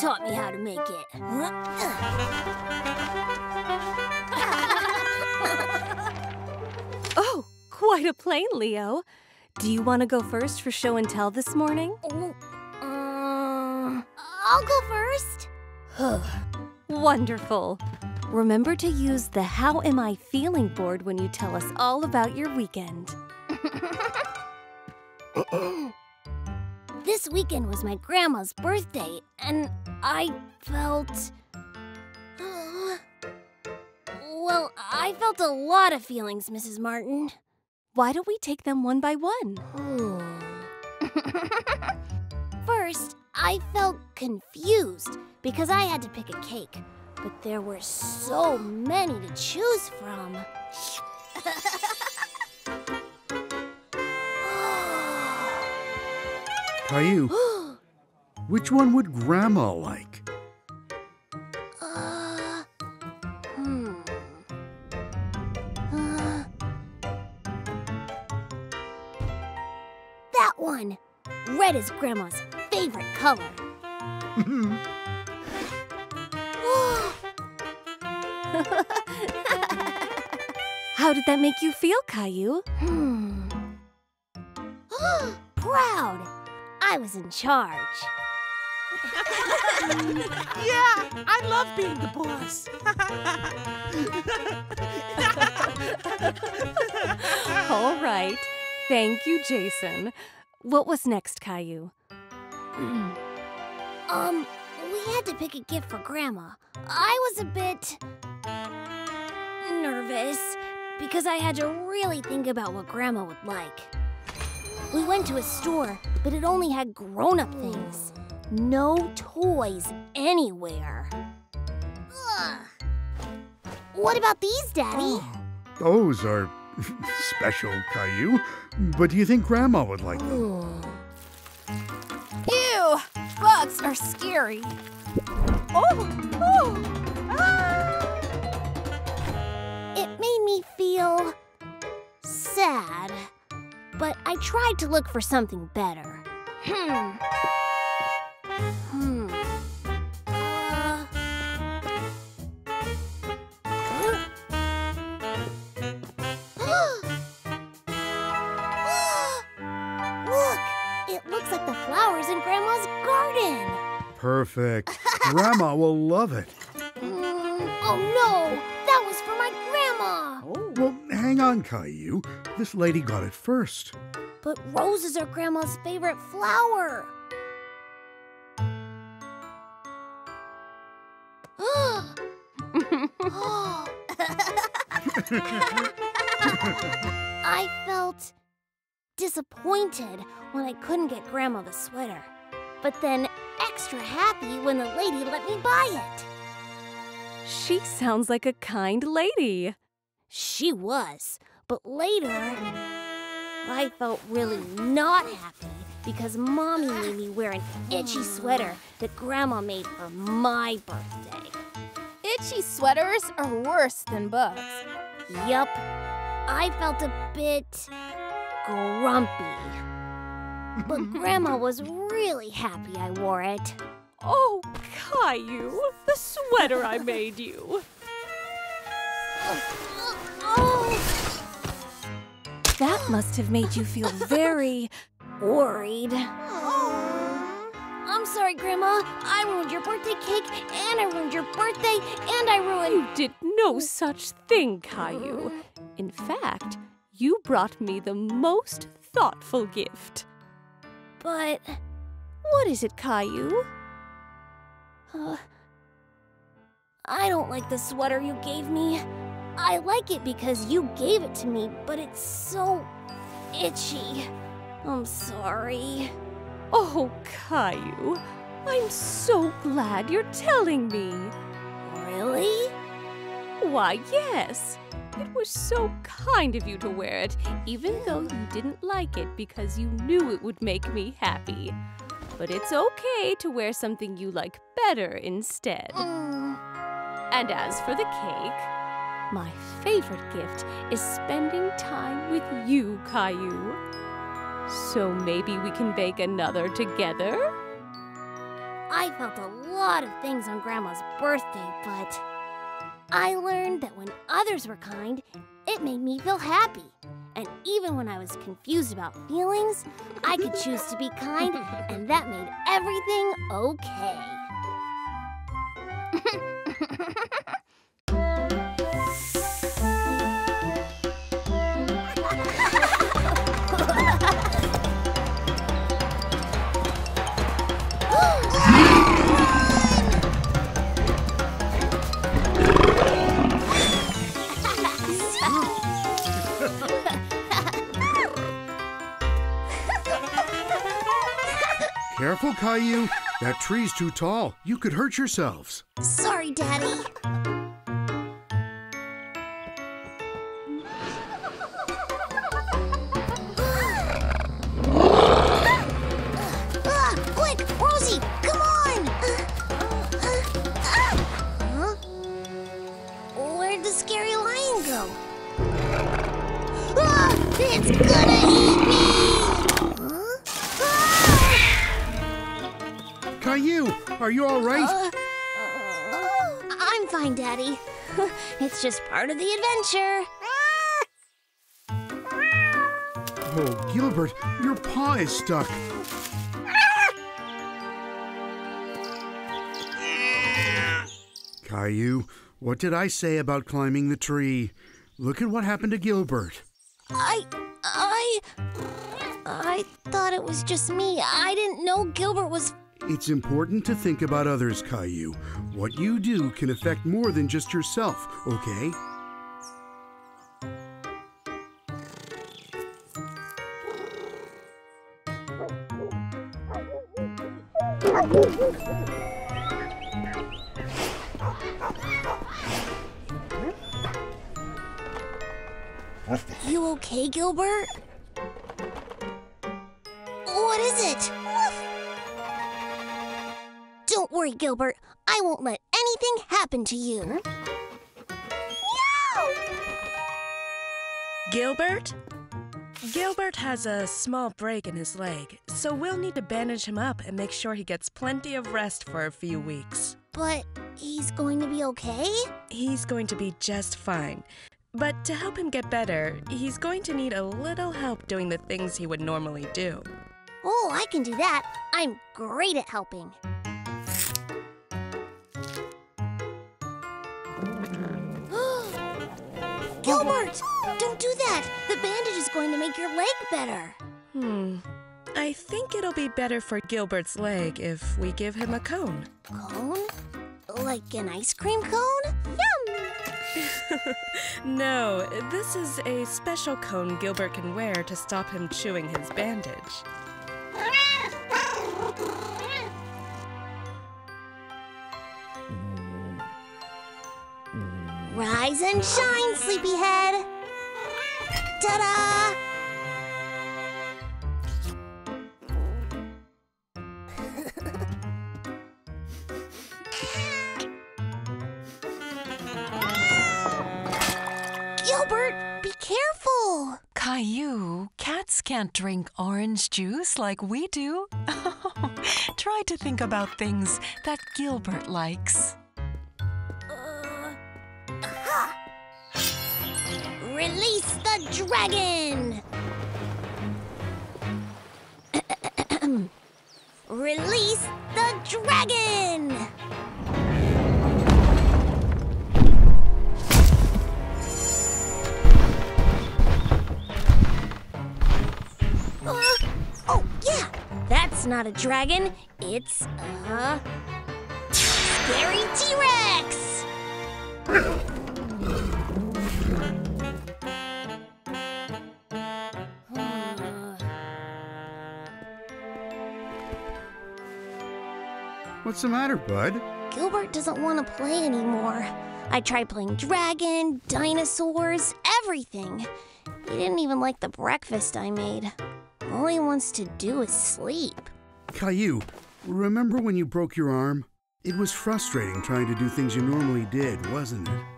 taught me how to make it. Oh, quite a plane, Leo. Do you want to go first for show and tell this morning? Oh, uh, I'll go first. Wonderful. Remember to use the How Am I Feeling board when you tell us all about your weekend. This weekend was my grandma's birthday, and I felt. well, I felt a lot of feelings, Mrs. Martin. Why don't we take them one by one? First, I felt confused because I had to pick a cake, but there were so many to choose from. Caillou, which one would Grandma like? Uh, hmm. Uh, that one. Red is Grandma's favorite color. How did that make you feel, Caillou? Hmm. Proud. I was in charge. Yeah, I love being the boss. All right. Thank you, Jason. What was next, Caillou? Um, we had to pick a gift for Grandma. I was a bit nervous because I had to really think about what Grandma would like. We went to a store, but it only had grown up things. No toys anywhere. Ugh. What about these, Daddy? Those are special, Caillou. But do you think Grandma would like them? Ew! Bugs are scary. Oh! Oh! Ah! It made me feel sad, but I tried to look for something better. Hmm. Hmm. Uh. Look! It looks like the flowers in Grandma's garden. Perfect. Grandma will love it. Mm, oh no! That was for my grandma! Oh. Well, hang on, Caillou. This lady got it first. But roses are Grandma's favorite flower. I felt disappointed when I couldn't get Grandma the sweater, but then extra happy when the lady let me buy it. She sounds like a kind lady. She was, but later I felt really not happy because Mommy made me wear an itchy sweater that Grandma made for my birthday. Itchy sweaters are worse than bugs. Yup, I felt a bit grumpy. But Grandma was really happy I wore it. Oh, Caillou, the sweater I made you. That must have made you feel very. worried. I'm sorry, Grandma. I ruined your birthday cake, and I ruined your birthday, and I ruined. You did no such thing, Caillou. In fact, you brought me the most thoughtful gift. But What is it, Caillou? uh, I don't like the sweater you gave me. I like it because you gave it to me, but it's so itchy. I'm sorry. Oh, Caillou, I'm so glad you're telling me. Really? Why, yes. It was so kind of you to wear it, even though you didn't like it because you knew it would make me happy. But it's okay to wear something you like better instead. Mm. And as for the cake, my favorite gift is spending time with you, Caillou. So maybe we can bake another together? I felt a lot of things on Grandma's birthday, but I learned that when others were kind, it made me feel happy. And even when I was confused about feelings, I could choose to be kind, and that made everything okay. Careful, Caillou. That tree's too tall. You could hurt yourselves. Sorry, Daddy. Ah, quick, Rosie, are you all right? Uh, I'm fine, Daddy. it's just part of the adventure. Oh, Gilbert, your paw is stuck. Caillou, what did I say about climbing the tree? Look at what happened to Gilbert. I. I. I thought it was just me. I didn't know Gilbert was. It's important to think about others, Caillou. What you do can affect more than just yourself, okay? You okay, Gilbert? What is it? Worry, Gilbert. I won't let anything happen to you. Meow! Gilbert? Gilbert has a small break in his leg, so we'll need to bandage him up and make sure he gets plenty of rest for a few weeks. But he's going to be okay? He's going to be just fine. But to help him get better, he's going to need a little help doing the things he would normally do. Oh, I can do that. I'm great at helping. Gilbert, don't do that. The bandage is going to make your leg better. Hmm. I think it'll be better for Gilbert's leg if we give him a cone. Cone? Like an ice cream cone? Yum! No, this is a special cone Gilbert can wear to stop him chewing his bandage. Rise and shine, sleepyhead! Ta-da! Gilbert, be careful! Caillou, cats can't drink orange juice like we do. Try to think about things that Gilbert likes. Release the dragon! Release the dragon! Uh, oh, yeah! That's not a dragon. It's a scary T-Rex! What's the matter, Bud? Gilbert doesn't want to play anymore. I tried playing dragon, dinosaurs, everything. He didn't even like the breakfast I made. All he wants to do is sleep. Caillou, remember when you broke your arm? It was frustrating trying to do things you normally did, wasn't it?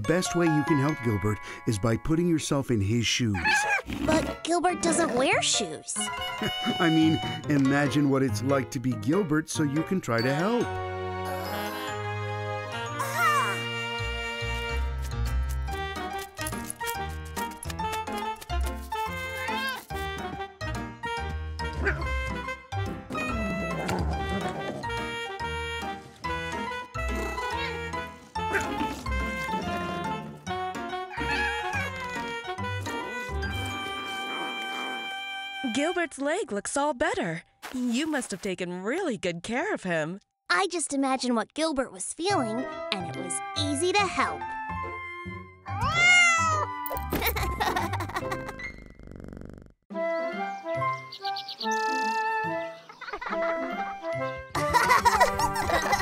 The best way you can help Gilbert is by putting yourself in his shoes. But Gilbert doesn't wear shoes. I mean, imagine what it's like to be Gilbert so you can try to help. Gilbert's looks all better. You must have taken really good care of him. I just imagine what Gilbert was feeling, and it was easy to help.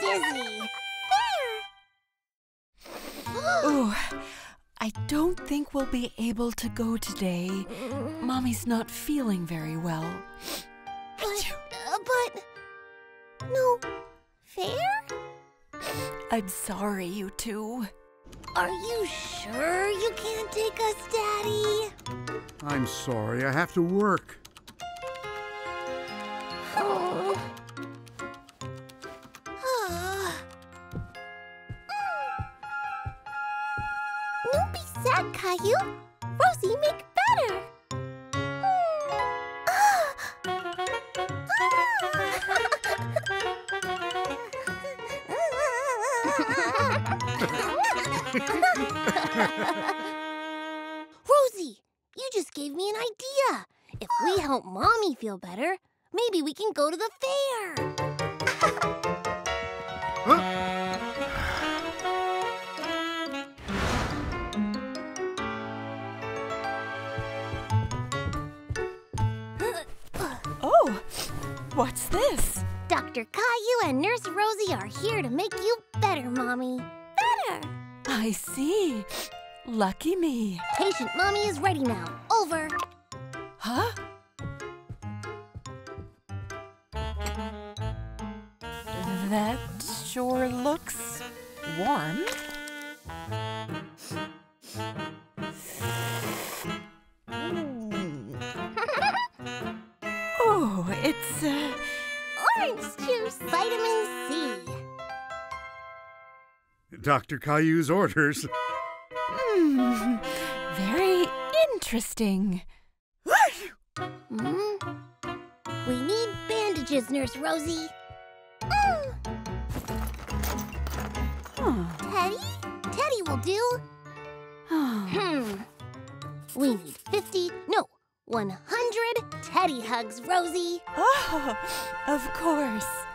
so dizzy. Oh, I don't think we'll be able to go today. Mommy's not feeling very well. But, uh, but, no, fair? I'm sorry, you two. Are you sure you can't take us, Daddy? I'm sorry, I have to work. Caillou. Rosie, make better. Rosie, you just gave me an idea. If we help Mommy feel better, maybe we can go to the fair. This? Dr. Caillou and Nurse Rosie are here to make you better, Mommy. Better! I see. Lucky me. Patient Mommy is ready now. Over. Huh? That sure looks warm. Dr. Caillou's orders. mm, very interesting. Hmm? We need bandages, Nurse Rosie. Mm. Huh. Teddy? Teddy will do. Hmm. We need 50, no, 100 Teddy hugs, Rosie. oh, of course.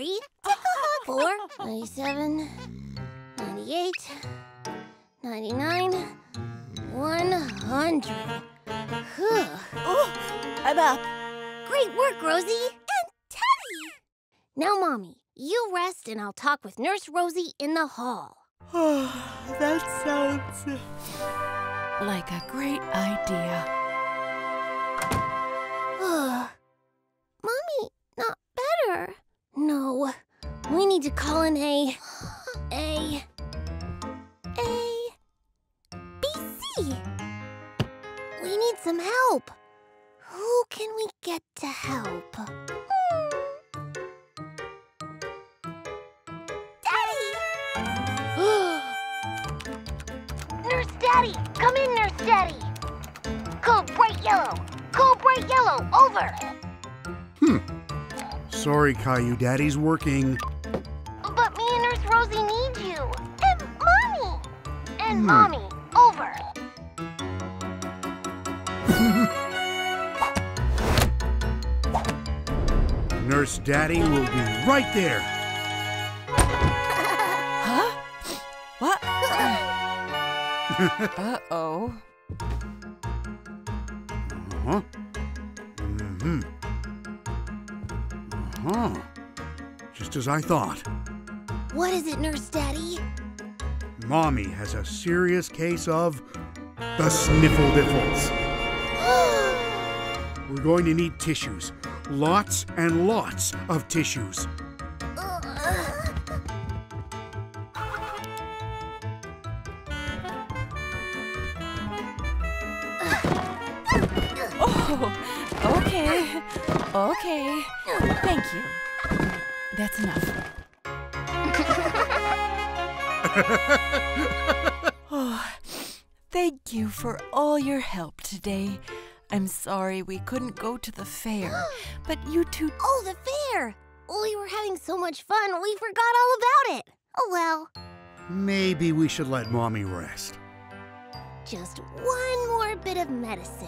Three, 4, 97, 98, 99, 100. Oh, I'm up. Great work, Rosie. And Teddy. Now, Mommy, you rest and I'll talk with Nurse Rosie in the hall. Oh, that sounds like a great idea. Mommy, not better. No, we need to call in a. a. a. BC. We need some help. Who can we get to help? Daddy! Nurse Daddy! Come in, Nurse Daddy! Code bright yellow! Code bright yellow! Over! Sorry, Caillou, Daddy's working. But me and Nurse Rosie need you. And Mommy. And Hmm. Mommy. Over. Nurse Daddy will be right there. Huh? What? uh oh. Uh-huh. Mm-hmm. Uh-huh. Just as I thought. What is it, Nurse Daddy? Mommy has a serious case of the sniffle diffles. We're going to need tissues. Lots and lots of tissues. Thank you for all your help today. I'm sorry we couldn't go to the fair, but you two. Oh, the fair! We were having so much fun, we forgot all about it. Oh well. Maybe we should let Mommy rest. Just one more bit of medicine.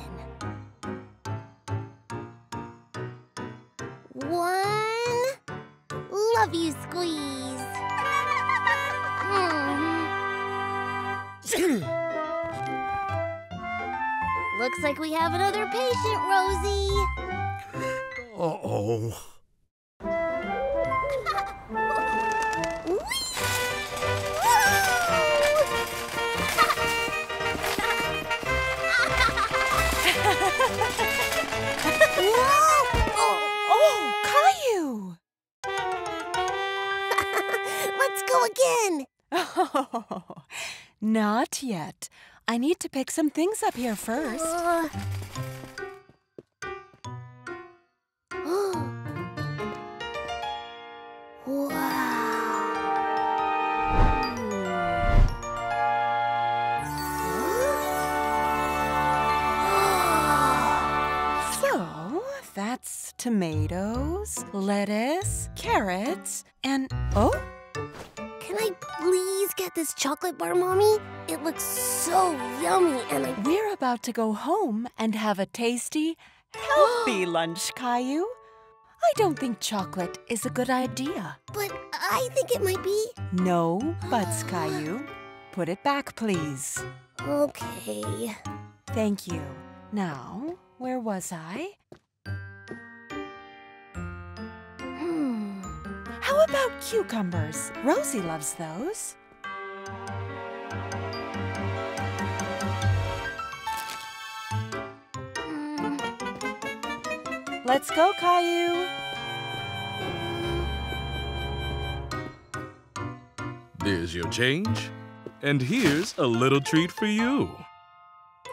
One. Love you, squeeze. Mm. Looks like we have another patient, Rosie. Uh oh. Oh, Caillou! Let's go again. Oh, not yet. I need to pick some things up here first. Wow. So, that's tomatoes, lettuce, carrots, and oh, Can I please get this chocolate bar, Mommy? So yummy and I. we're about to go home and have a tasty, healthy lunch, Caillou. I don't think chocolate is a good idea. But I think it might be. No buts, Caillou. Put it back, please. Okay. Thank you. Now, where was I? Hmm. How about cucumbers? Rosie loves those. Let's go, Caillou. There's your change. And here's a little treat for you.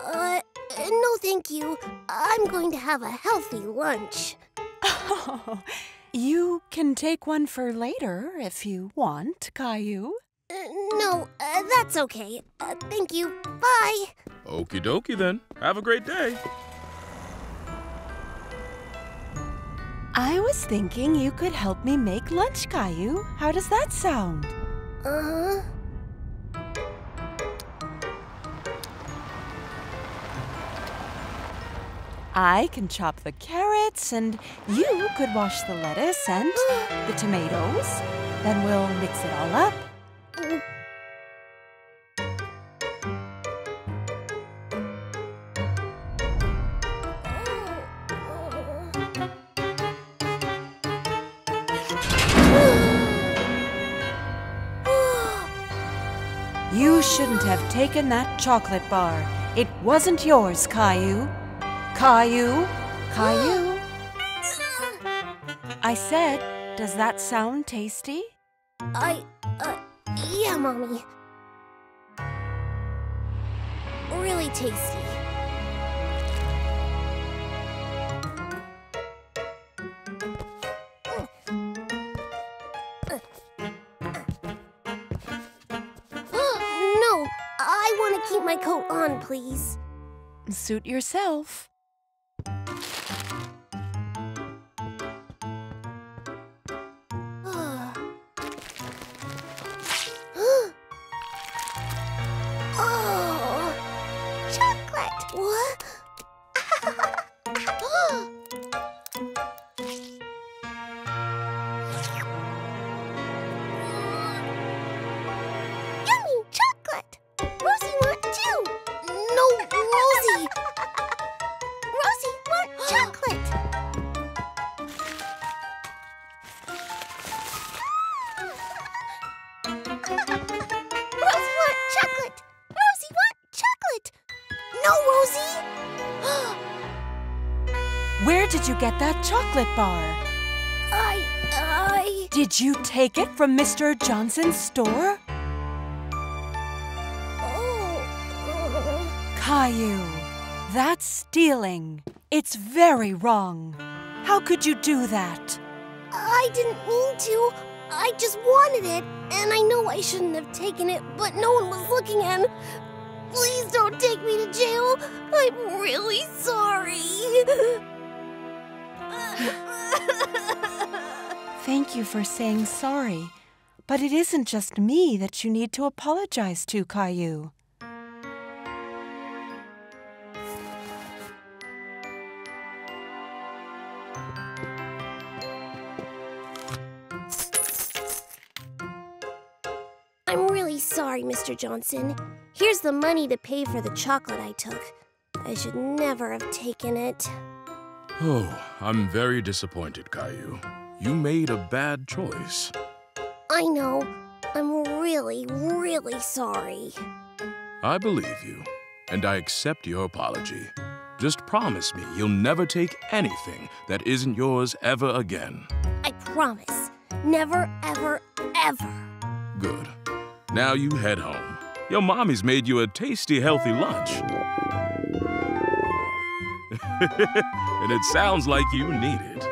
Uh, no, thank you. I'm going to have a healthy lunch. Oh, you can take one for later if you want, Caillou. Uh, no, uh, that's okay. Uh, thank you. Bye. Okie dokie then. Have a great day. I was thinking you could help me make lunch, Caillou. How does that sound? Uh huh. I can chop the carrots, and you could wash the lettuce and the tomatoes. Then we'll mix it all up. Taken that chocolate bar. It wasn't yours, Caillou. Caillou? Caillou? I said, does that sound tasty? I, uh, yeah, Mommy. Really tasty. To keep my coat on, please. Suit yourself. Ah. oh, chocolate. What? Chocolate bar? I. I. Did you take it from Mr. Johnson's store? Oh. Caillou, that's stealing. It's very wrong. How could you do that? I didn't mean to. I just wanted it, and I know I shouldn't have taken it, but no one was looking, and please don't take me to jail. I'm really sorry. Thank you for saying sorry. But it isn't just me that you need to apologize to, Caillou. I'm really sorry, Mr. Johnson. Here's the money to pay for the chocolate I took. I should never have taken it. Oh, I'm very disappointed, Caillou. You made a bad choice. I know. I'm really, really sorry. I believe you, and I accept your apology. Just promise me you'll never take anything that isn't yours ever again. I promise. Never, ever, ever. Good. Now you head home. Your mommy's made you a tasty, healthy lunch. and it sounds like you need it.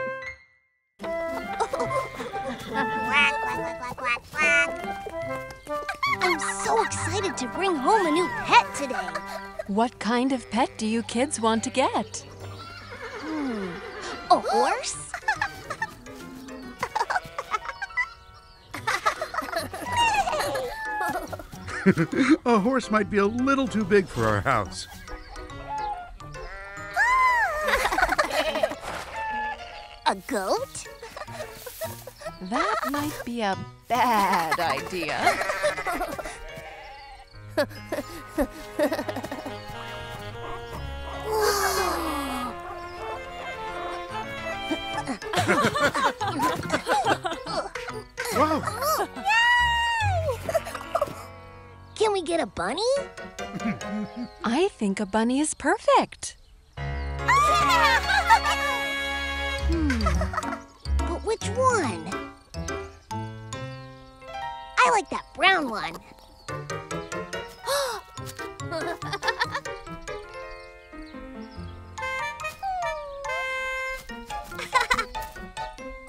I'm so excited to bring home a new pet today. What kind of pet do you kids want to get? Hmm, a horse? A horse might be a little too big for our house. A goat? That might be a bad idea. Whoa! Can we get a bunny? I think a bunny is perfect. One? I like that brown one.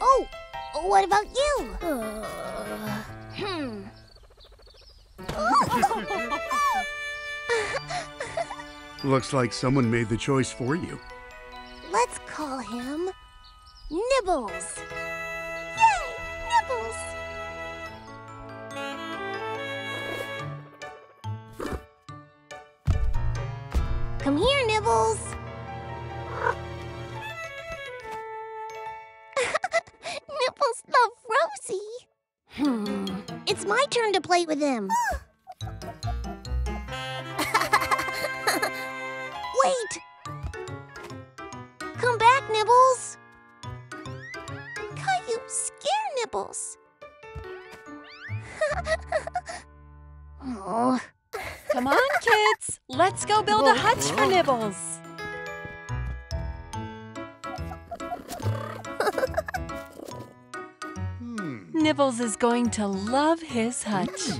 oh, what about you? hmm. Looks like someone made the choice for you. Play with him. Wait! Come back, Nibbles! Caillou, scare Nibbles! oh, Come on, kids. Let's go build a hutch for Nibbles. Nibbles is going to love his hutch.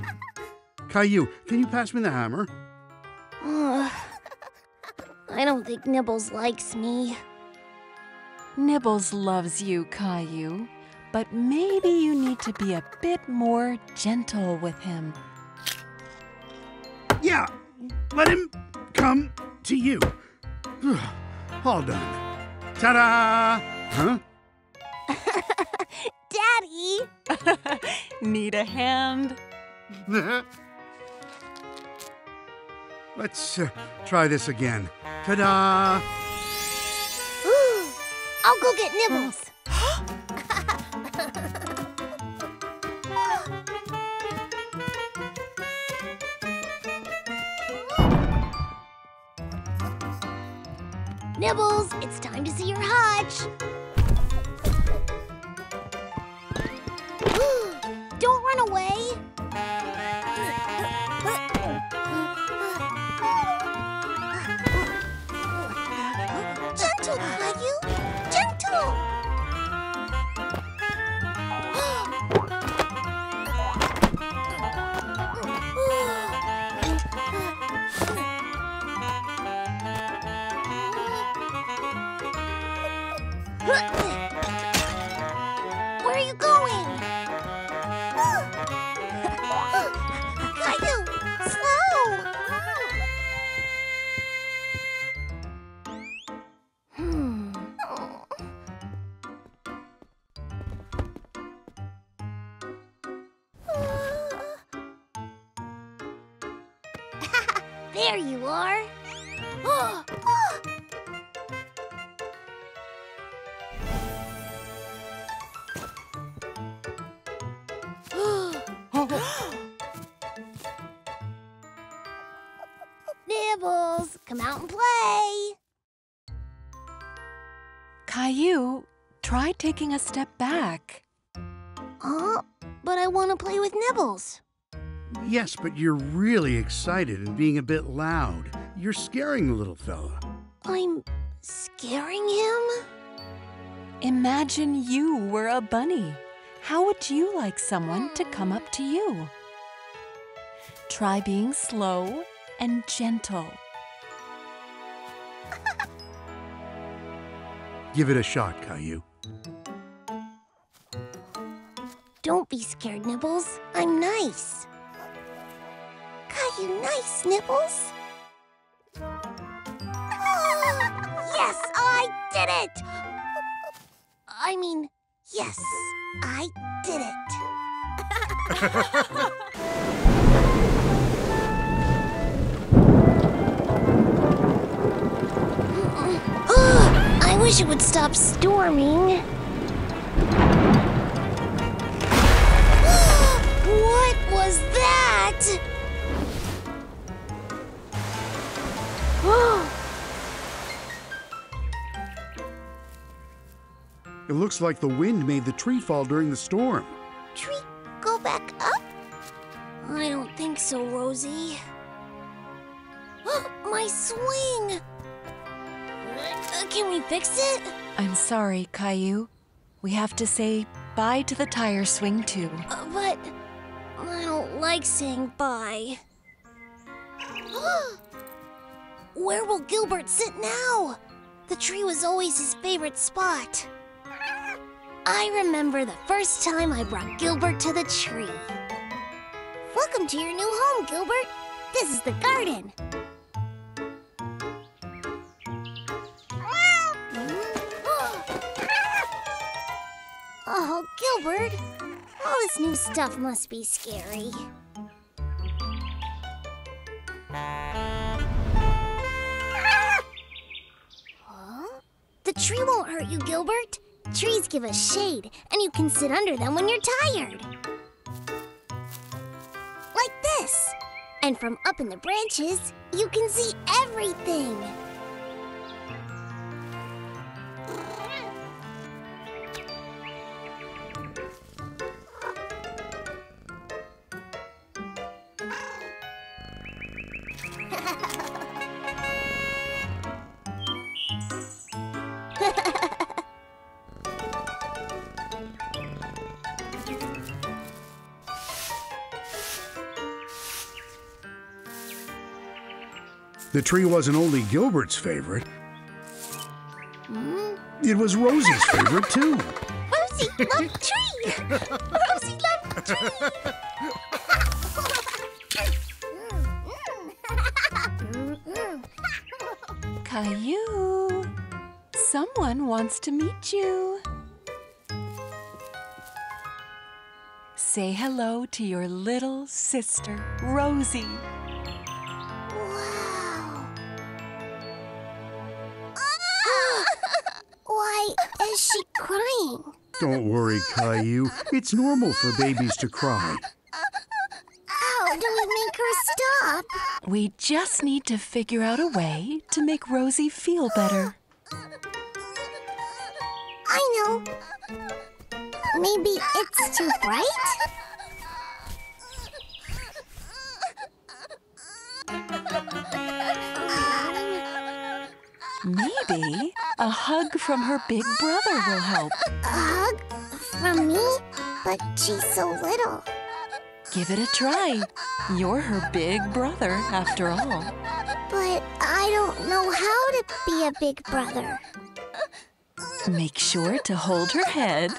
Caillou, can you pass me the hammer? I don't think Nibbles likes me. Nibbles loves you, Caillou, but maybe you need to be a bit more gentle with him. Yeah, let him come to you. All done. Ta-da! Huh? Daddy! Need a hand? Let's uh, try this again. Ta-da! I'll go get Nibbles. Nibbles, it's time to see your hutch. There you are. Nibbles, come out and play. Caillou, try taking a step back. Huh? But I want to play with Nibbles. Yes, but you're really excited and being a bit loud. You're scaring the little fella. I'm scaring him? Imagine you were a bunny. How would you like someone to come up to you? Try being slow and gentle. Give it a shot, Caillou. Don't be scared, Nibbles. I'm nice. Caillou nice, Nibbles. Ah, yes, I did it! I mean, yes, I did it. Ah, I wish it would stop storming. What was that? It looks like the wind made the tree fall during the storm. Tree, go back up? I don't think so, Rosie. My swing! Uh, can we fix it? I'm sorry, Caillou. We have to say bye to the tire swing too. Uh, but I don't like saying bye. Where will Gilbert sit now? The tree was always his favorite spot. I remember the first time I brought Gilbert to the tree. Welcome to your new home, Gilbert. This is the garden. Oh, Gilbert. All this new stuff must be scary. Tree won't hurt you, Gilbert. Trees give us shade, and you can sit under them when you're tired. Like this. And from up in the branches, you can see everything. The tree wasn't only Gilbert's favorite, Hmm? it was Rosie's favorite too. Rosie, love tree! Rosie, love tree! Caillou, someone wants to meet you. Say hello to your little sister, Rosie. Don't worry, Caillou. It's normal for babies to cry. How do we make her stop? We just need to figure out a way to make Rosie feel better. I know. Maybe it's too bright? Maybe a hug from her big brother will help. A hug from me? But she's so little. Give it a try. You're her big brother, after all. But I don't know how to be a big brother. Make sure to hold her head.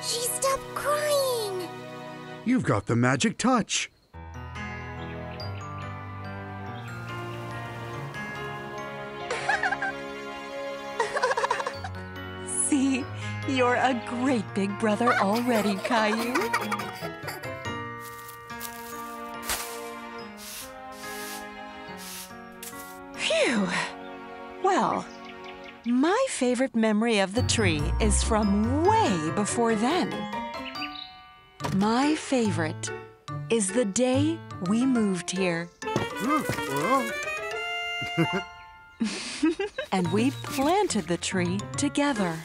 She stopped crying. You've got the magic touch. You're a great big brother already, Caillou. Phew. Well, my favorite memory of the tree is from way before then. My favorite is the day we moved here. and we planted the tree together.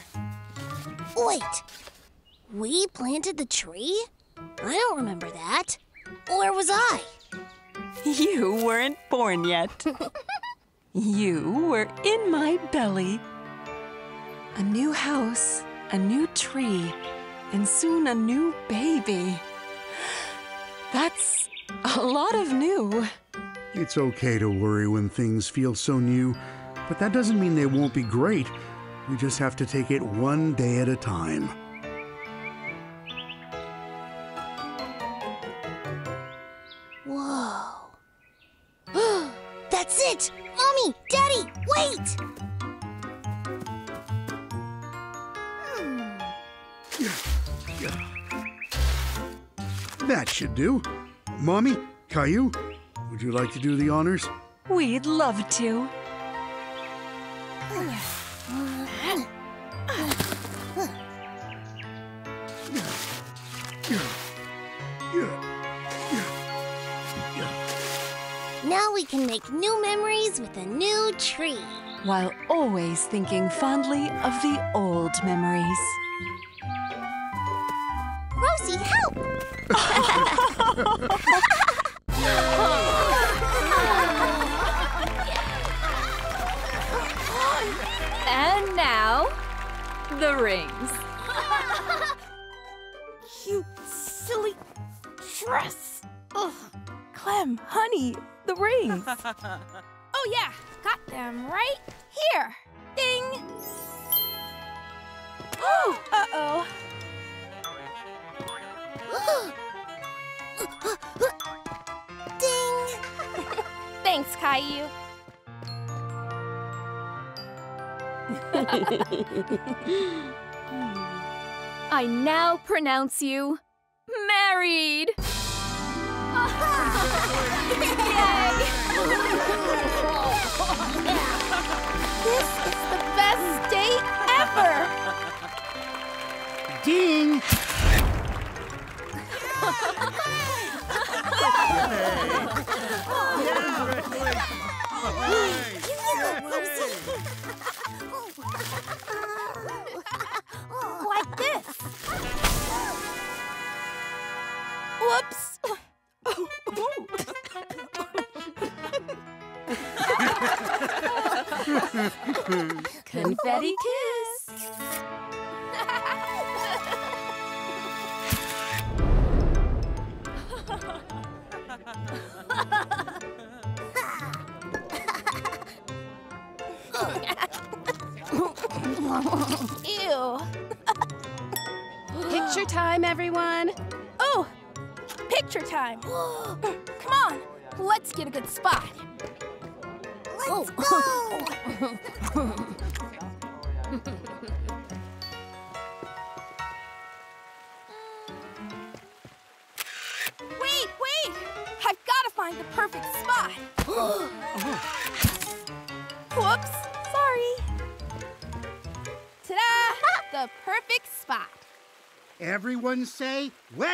Wait. We planted the tree? I don't remember that. Where was I? You weren't born yet. you were in my belly. A new house, a new tree, and soon a new baby. That's a lot of new. It's okay to worry when things feel so new, but that doesn't mean they won't be great. We just have to take it one day at a time. Whoa. That's it! Mommy! Daddy! Wait! Hmm. That should do. Mommy, Caillou, would you like to do the honors? We'd love to. Oh, Now we can make new memories with a new tree. While always thinking fondly of the old memories. Rosie, help! And now, the rings. The rings. Oh, yeah, got them right here. Ding! uh oh. Ding! Thanks, Caillou. I now pronounce you married. This is the best day ever! Ding! good spot. Let's oh. go! Wait, wait! I've got to find the perfect spot. Whoops, sorry. Ta-da! the perfect spot. Everyone say wedding!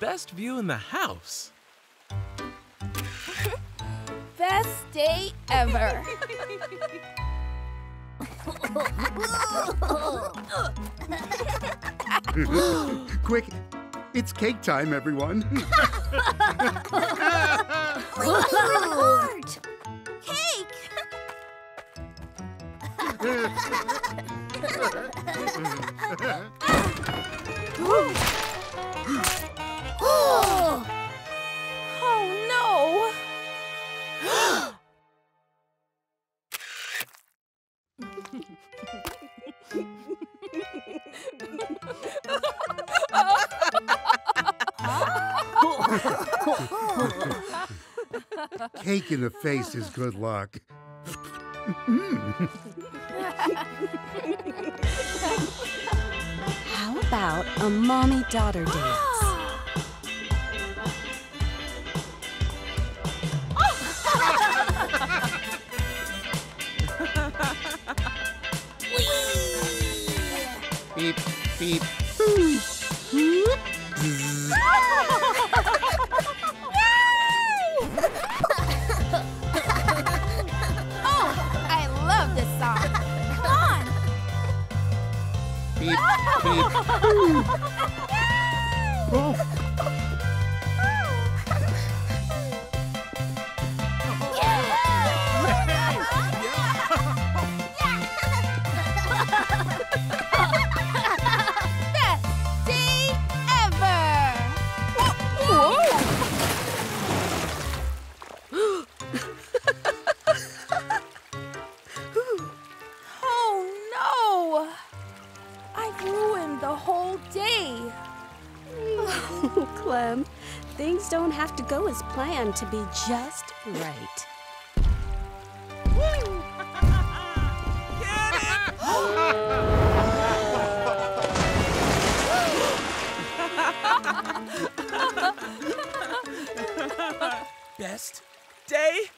Best view in the house. best day ever. Quick, it's cake time, everyone. Hard! Cake! Oh! Cake in the face is good luck. How about a mommy daughter dance? beep, beep. On. to planned to be just right. Best day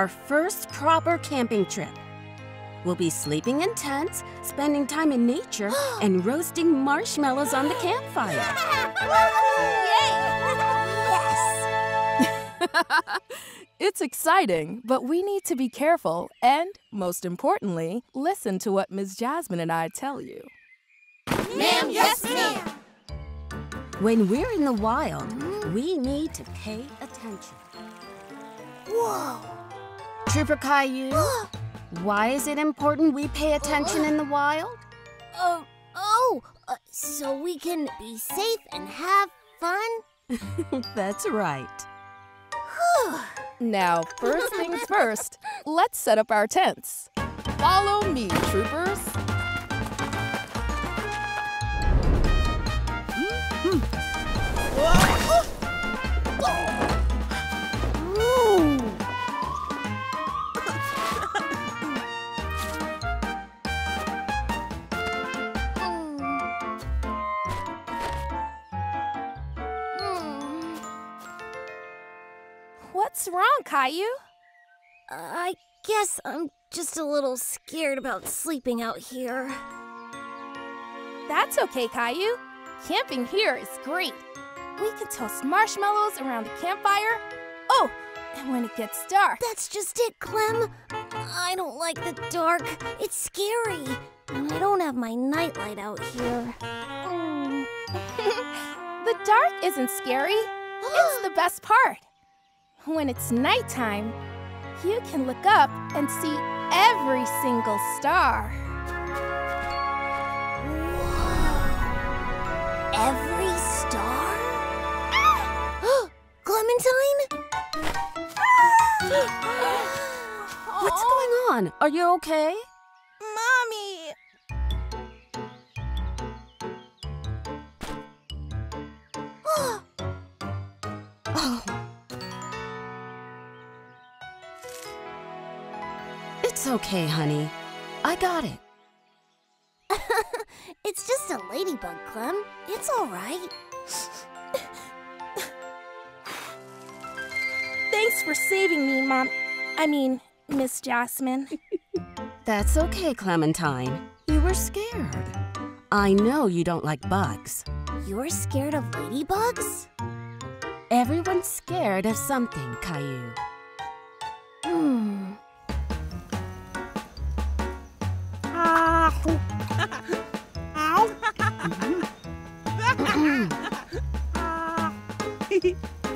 our first proper camping trip. We'll be sleeping in tents, spending time in nature, and roasting marshmallows on the campfire. Yes! it's exciting, but we need to be careful and, most importantly, listen to what Ms. Jasmine and I tell you. Ma'am, yes, ma'am. When we're in the wild, we need to pay attention. Whoa! Trooper Caillou, why is it important we pay attention in the wild? Uh, oh, uh, so we can be safe and have fun? That's right. Now, first things first, let's set up our tents. Follow me, troopers. What's wrong, Caillou? I guess I'm just a little scared about sleeping out here. That's okay, Caillou. Camping here is great. We can toast marshmallows around the campfire. Oh, and when it gets dark. That's just it, Clem. I don't like the dark. It's scary. And I don't have my nightlight out here. Mm. The dark isn't scary. it's the best part. When it's nighttime, you can look up and see every single star. Every star? Clementine? What's going on? Are you okay? Mommy! It's okay, honey. I got it. it's just a ladybug, Clem. It's all right. Thanks for saving me, Mom. I mean, Miss Jasmine. That's okay, Clementine. You were scared. I know you don't like bugs. You're scared of ladybugs? Everyone's scared of something, Caillou. Hmm.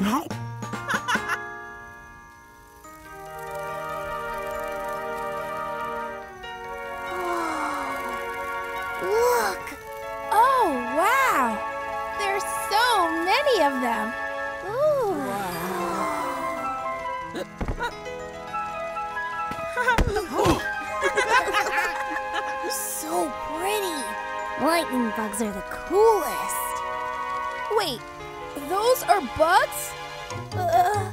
Look! Lightning bugs are the coolest. Wait, those are bugs? Uh,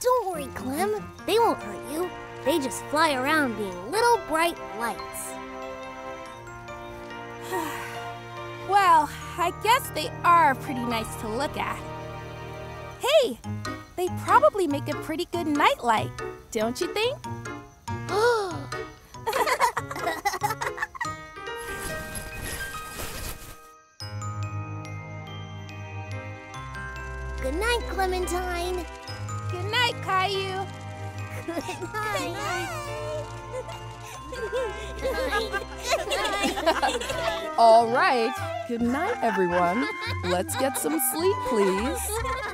Don't worry, Clem. They won't hurt you. They just fly around being little bright lights. well, I guess they are pretty nice to look at. Hey, they probably make a pretty good nightlight, don't you think? Right. Good night, everyone. Let's get some sleep, please.